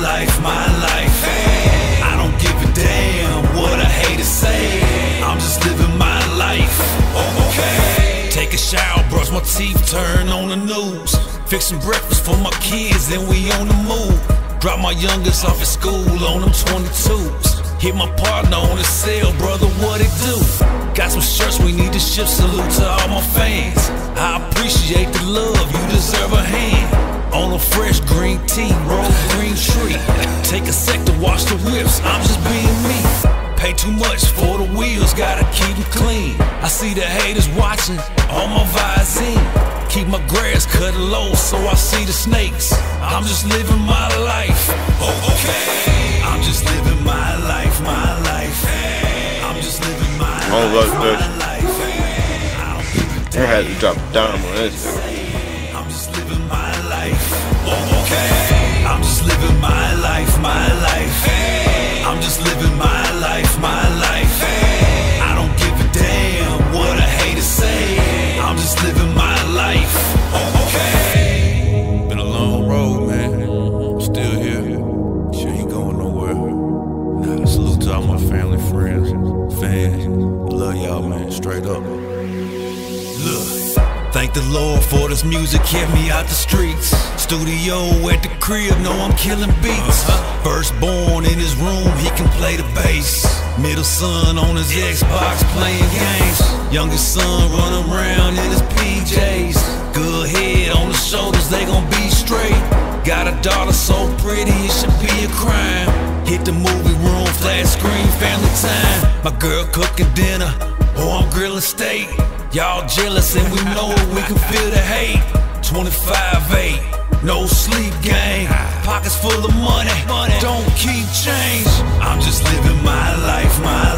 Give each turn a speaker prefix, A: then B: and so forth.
A: life, my life. I don't give a damn what a hater say. I'm just living my life. Okay. Take a shower, brush my teeth, turn on the news. Fixing breakfast for my kids, then we on the move. Drop my youngest off at school on them 22s. Hit my partner on the cell, brother, what it do? Got some shirts we need to ship, salute to all my fans. I appreciate the love, you deserve a hand. On a fresh green tea, roll whips, I'm just being me. Pay too much for the wheels, gotta keep them clean. I see the haters watching on my Visine. Keep my grass cut low so I see the snakes. I'm just living my life. Oh, okay. I'm just living my life, my life. I'm just living my
B: don't
A: life, my
B: that.
A: life. I don't give a
B: I had to drop a dime on this.
A: I'm just living my life. Oh, okay. I'm just to all my family, friends, fans. Love y'all, man. Straight up. Look, thank the Lord for this music, kept me out the streets. Studio at the crib, know I'm killing beats. Uh-huh. Firstborn in his room, he can play the bass. Middle son on his Xbox playing games. Youngest son running around in his PJs. Good head on the shoulders, they gon' be straight. Got a daughter so pretty, it should be a crime. Hit the movie room, flat screen, family time. My girl cooking dinner, oh, I'm grilling steak. Y'all jealous and we know it, we can feel the hate. 25-8, no sleep game. Pockets full of money, money. don't keep change. I'm just living my life, my